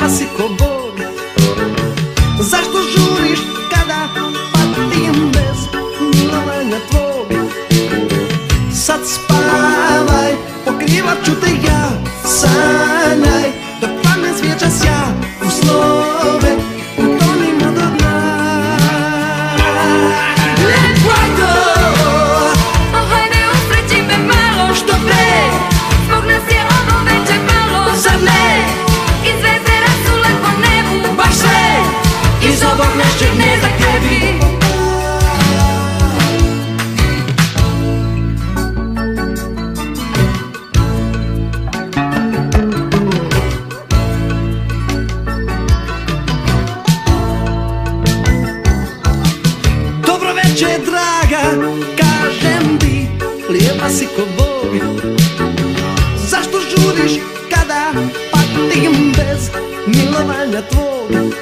a si ko bor Zašto žuriš kada patim bez milovanja tvoj? Sad spavaj, pokrivat ću te ja Sanjaj, dok pamet svijeća sja u snove Neće draga, kažem ti, lijepa si ko Bog. Zašto žuriš kada patim bez milovanja tvog?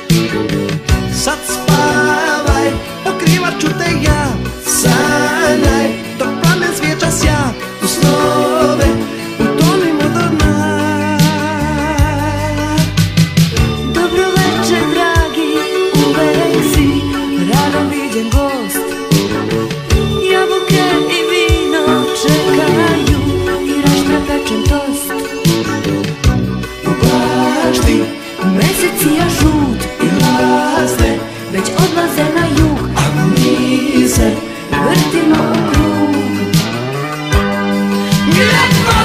Sad spavaj, pokrivat ću te ja Sanjaj, dok plamen svijeća sja U snove, utonimo do dna. Dobro večer, dragi, uvek si Rado viđen god Let's go.